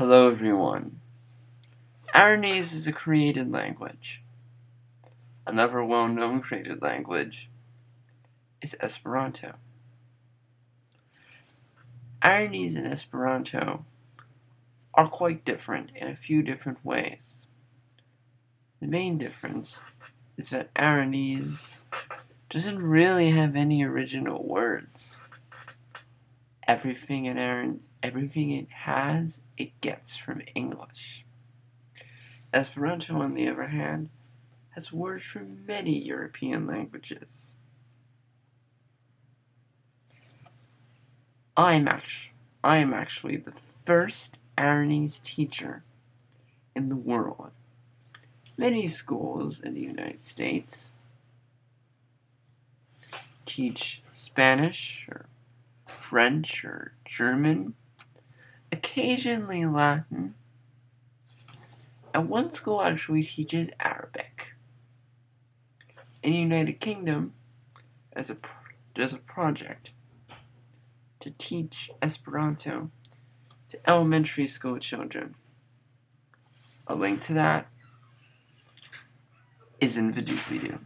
Hello everyone. Aaronese is a created language. Another well-known created language is Esperanto. Aaronese and Esperanto are quite different in a few different ways. The main difference is that Aaronese doesn't really have any original words. Everything in Aran everything it has, it gets from English. Esperanto, on the other hand, has words from many European languages. I'm actually, I am actually the first Aaronese teacher in the world. Many schools in the United States teach Spanish or French or German, occasionally Latin, and one school actually teaches Arabic. In the United Kingdom, as a, there's a project to teach Esperanto to elementary school children. A link to that is in the doobly-doo.